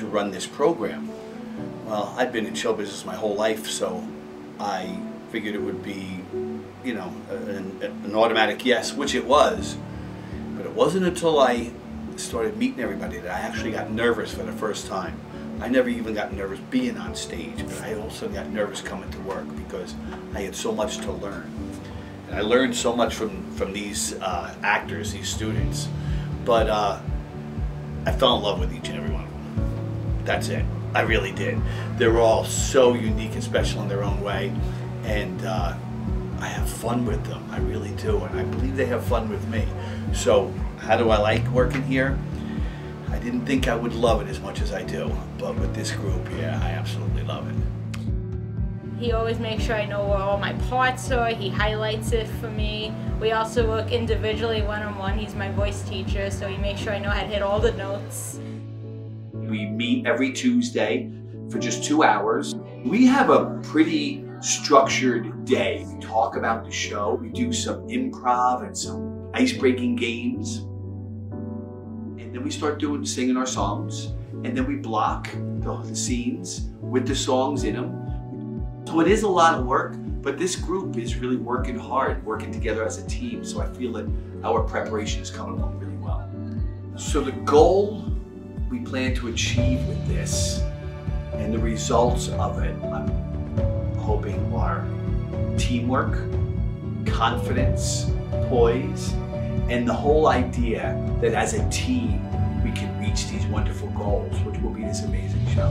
to run this program. Well, I've been in show business my whole life, so I figured it would be, you know, an, an automatic yes, which it was. But it wasn't until I started meeting everybody that I actually got nervous for the first time. I never even got nervous being on stage, but I also got nervous coming to work because I had so much to learn. And I learned so much from, from these uh, actors, these students. But uh, I fell in love with each and every one of them. That's it. I really did. They were all so unique and special in their own way. And uh, I have fun with them. I really do. And I believe they have fun with me. So, how do I like working here? I didn't think I would love it as much as I do. But with this group, yeah, I absolutely love it. He always makes sure I know where all my parts are. He highlights it for me. We also work individually one-on-one. He's my voice teacher, so he makes sure I know how to hit all the notes. We meet every Tuesday for just two hours. We have a pretty structured day. We talk about the show, we do some improv and some ice-breaking games. And then we start doing singing our songs. And then we block the, the scenes with the songs in them. So it is a lot of work, but this group is really working hard, working together as a team. So I feel that our preparation is coming along really well. So the goal we plan to achieve with this and the results of it, I'm hoping are teamwork, confidence, poise, and the whole idea that as a team, we can reach these wonderful goals, which will be this amazing show.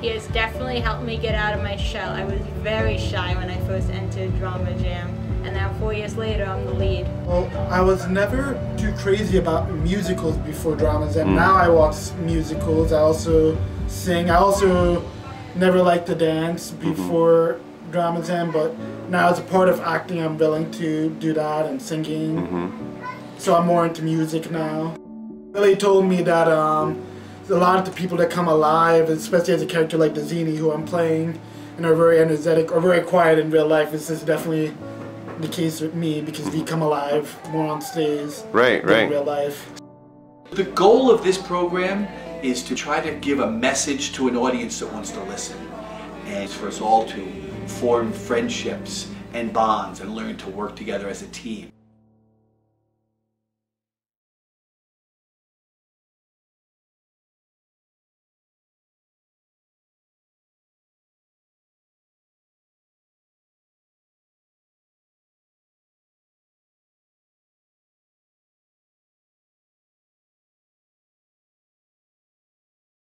He has definitely helped me get out of my shell. I was very shy when I first entered DramaJam, and now four years later, I'm the lead. Well, I was never too crazy about musicals before dramas, and Mm. Now I watch musicals. I also sing. I also never liked to dance mm-hmm. before mm-hmm. DramaJam, but now as a part of acting, I'm willing to do that and singing. Mm-hmm. So I'm more into music now. Billy told me that um, a lot of the people that come alive, especially as a character like Zini, who I'm playing, and are very energetic or very quiet in real life. This is definitely the case with me because we come alive more on stage right, right. real life. The goal of this program is to try to give a message to an audience that wants to listen and for us all to form friendships and bonds and learn to work together as a team.